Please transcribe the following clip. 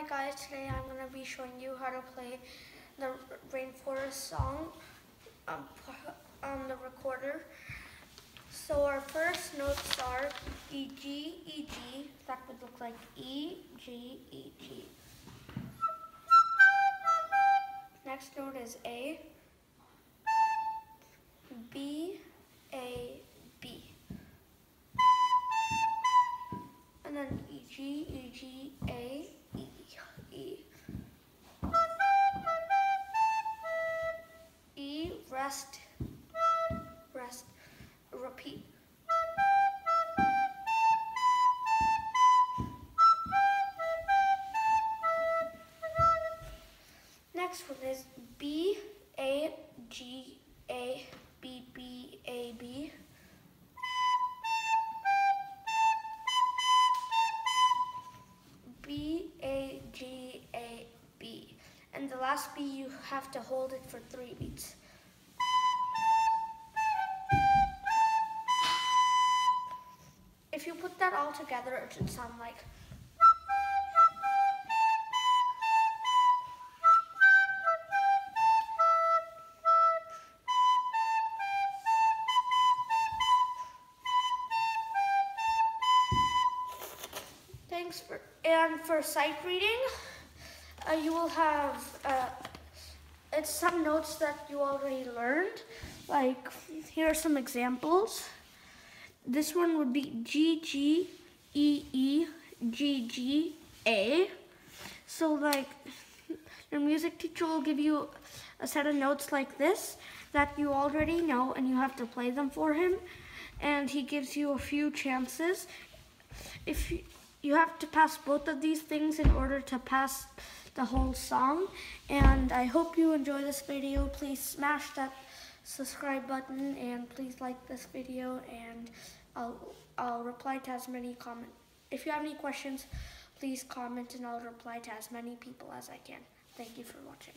Hi guys, today I'm going to be showing you how to play the Rainforest song um, on the recorder. So our first notes are E, G, E, G. That would look like E, G, E, G. Next note is A, B, A, B. And then E, G, E, G, A, rest, rest, repeat. Next one is B, A, G, A, B, B, A, B. B, A, G, A, B. And the last B, you have to hold it for three beats. If you put that all together, it should sound like. Thanks for, and for sight reading, uh, you will have, uh, it's some notes that you already learned. Like, here are some examples. This one would be G, G, E, E, G, G, A. So like, your music teacher will give you a set of notes like this that you already know and you have to play them for him. And he gives you a few chances. If you, you have to pass both of these things in order to pass the whole song. And I hope you enjoy this video. Please smash that subscribe button and please like this video and I'll, I'll reply to as many comment. If you have any questions, please comment and I'll reply to as many people as I can. Thank you for watching.